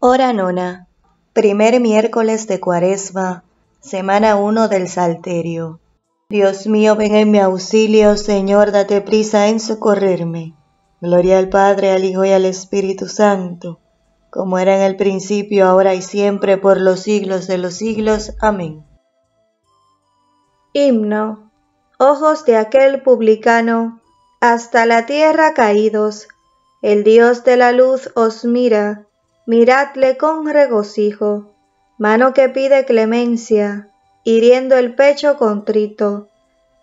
Hora nona. Primer miércoles de Cuaresma, semana 1 del Salterio. Dios mío, ven en mi auxilio, Señor, date prisa en socorrerme. Gloria al Padre, al Hijo y al Espíritu Santo, como era en el principio, ahora y siempre, por los siglos de los siglos. Amén. Himno. Ojos de aquel publicano, hasta la tierra caídos, el Dios de la luz os mira miradle con regocijo, mano que pide clemencia, hiriendo el pecho contrito.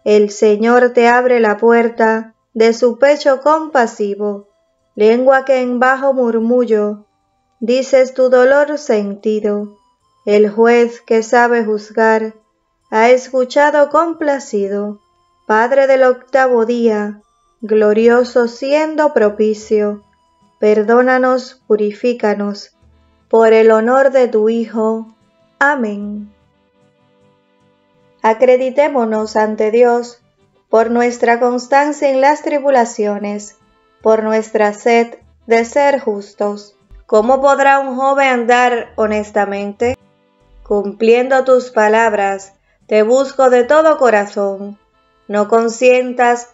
El Señor te abre la puerta de su pecho compasivo, lengua que en bajo murmullo dices tu dolor sentido. El juez que sabe juzgar ha escuchado complacido, Padre del octavo día, glorioso siendo propicio perdónanos, purifícanos, por el honor de tu Hijo. Amén. Acreditémonos ante Dios por nuestra constancia en las tribulaciones, por nuestra sed de ser justos. ¿Cómo podrá un joven andar honestamente? Cumpliendo tus palabras, te busco de todo corazón. No consientas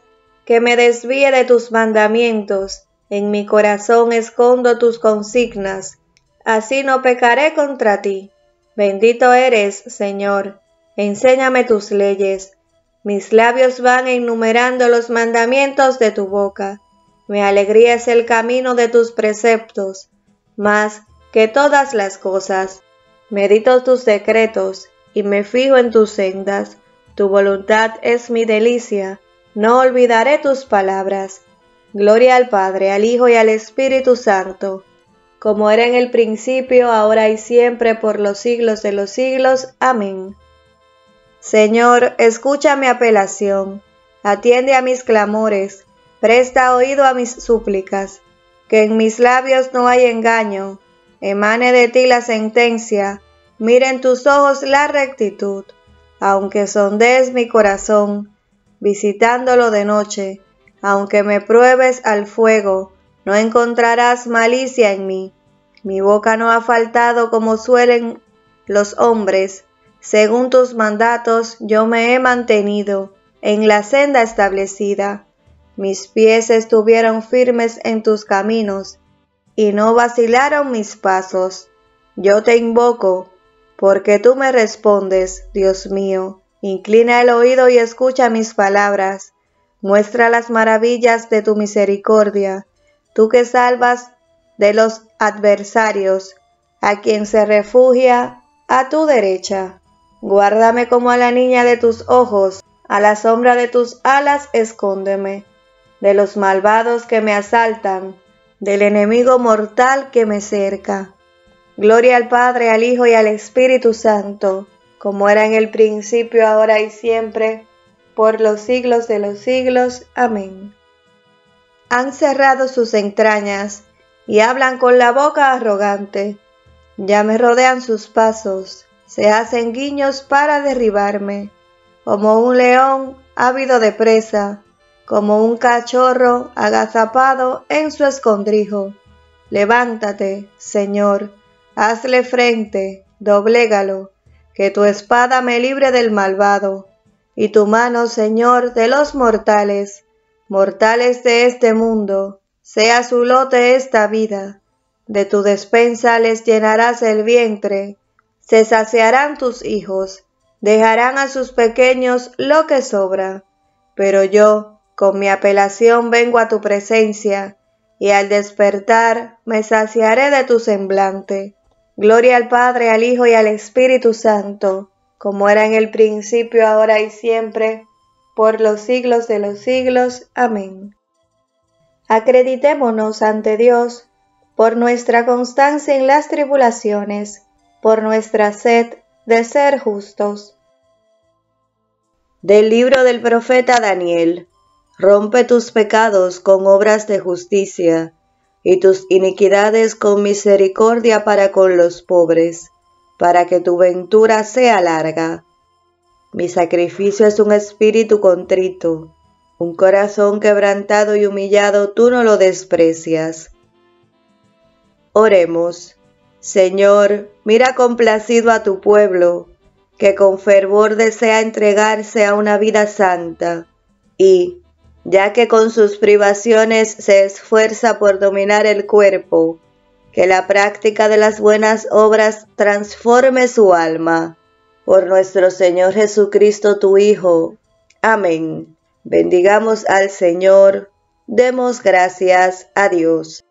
que me desvíe de tus mandamientos en mi corazón escondo tus consignas, así no pecaré contra ti. Bendito eres, Señor, enséñame tus leyes. Mis labios van enumerando los mandamientos de tu boca. Mi alegría es el camino de tus preceptos, más que todas las cosas. Medito tus decretos y me fijo en tus sendas. Tu voluntad es mi delicia. No olvidaré tus palabras. Gloria al Padre, al Hijo y al Espíritu Santo, como era en el principio, ahora y siempre, por los siglos de los siglos. Amén. Señor, escucha mi apelación, atiende a mis clamores, presta oído a mis súplicas, que en mis labios no hay engaño, emane de ti la sentencia, mire en tus ojos la rectitud, aunque sondees mi corazón, visitándolo de noche, aunque me pruebes al fuego, no encontrarás malicia en mí. Mi boca no ha faltado como suelen los hombres. Según tus mandatos yo me he mantenido en la senda establecida. Mis pies estuvieron firmes en tus caminos, y no vacilaron mis pasos. Yo te invoco, porque tú me respondes, Dios mío. Inclina el oído y escucha mis palabras Muestra las maravillas de tu misericordia, tú que salvas de los adversarios, a quien se refugia a tu derecha. Guárdame como a la niña de tus ojos, a la sombra de tus alas escóndeme, de los malvados que me asaltan, del enemigo mortal que me cerca. Gloria al Padre, al Hijo y al Espíritu Santo, como era en el principio, ahora y siempre, por los siglos de los siglos. Amén. Han cerrado sus entrañas y hablan con la boca arrogante. Ya me rodean sus pasos, se hacen guiños para derribarme, como un león ávido de presa, como un cachorro agazapado en su escondrijo. Levántate, Señor, hazle frente, doblégalo, que tu espada me libre del malvado y tu mano, Señor, de los mortales, mortales de este mundo, sea su lote esta vida. De tu despensa les llenarás el vientre, se saciarán tus hijos, dejarán a sus pequeños lo que sobra. Pero yo, con mi apelación, vengo a tu presencia, y al despertar me saciaré de tu semblante. Gloria al Padre, al Hijo y al Espíritu Santo como era en el principio, ahora y siempre, por los siglos de los siglos. Amén. Acreditémonos ante Dios por nuestra constancia en las tribulaciones, por nuestra sed de ser justos. Del libro del profeta Daniel. Rompe tus pecados con obras de justicia, y tus iniquidades con misericordia para con los pobres para que tu ventura sea larga. Mi sacrificio es un espíritu contrito, un corazón quebrantado y humillado, tú no lo desprecias. Oremos. Señor, mira complacido a tu pueblo, que con fervor desea entregarse a una vida santa, y, ya que con sus privaciones se esfuerza por dominar el cuerpo, que la práctica de las buenas obras transforme su alma. Por nuestro Señor Jesucristo, tu Hijo. Amén. Bendigamos al Señor. Demos gracias a Dios.